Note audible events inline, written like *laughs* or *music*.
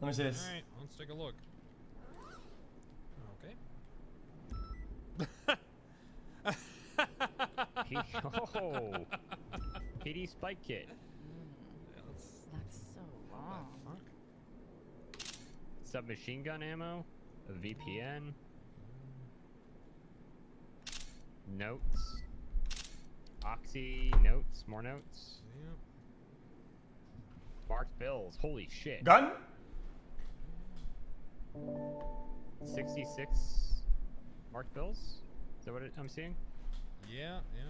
Let me see this. All right, let's take a look. Okay. *laughs* P- oh, PD spike kit. Yeah, let's. That's so long. Fuck. Submachine gun ammo. A VPN. Notes. Oxy notes. More notes. Yep. Marked bills. Holy shit. Gun? 66 marked bills? Is that what I'm seeing? Yeah, yeah.